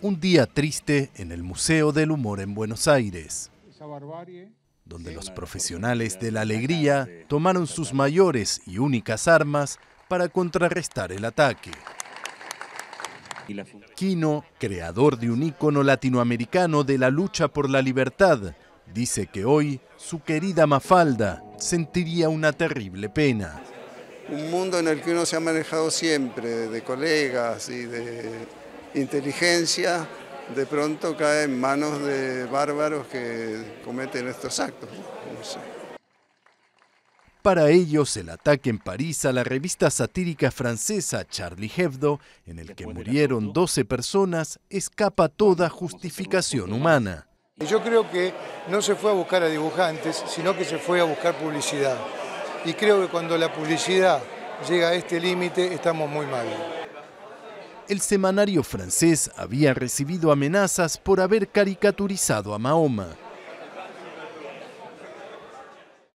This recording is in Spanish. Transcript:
Un día triste en el Museo del Humor en Buenos Aires, donde los profesionales de la alegría tomaron sus mayores y únicas armas para contrarrestar el ataque. Quino, creador de un ícono latinoamericano de la lucha por la libertad, dice que hoy su querida Mafalda sentiría una terrible pena. Un mundo en el que uno se ha manejado siempre, de colegas y de inteligencia, de pronto cae en manos de bárbaros que cometen estos actos. Para ellos, el ataque en París a la revista satírica francesa Charlie Hebdo, en el que murieron 12 personas, escapa toda justificación humana. Yo creo que no se fue a buscar a dibujantes, sino que se fue a buscar publicidad. Y creo que cuando la publicidad llega a este límite, estamos muy mal. El semanario francés había recibido amenazas por haber caricaturizado a Mahoma.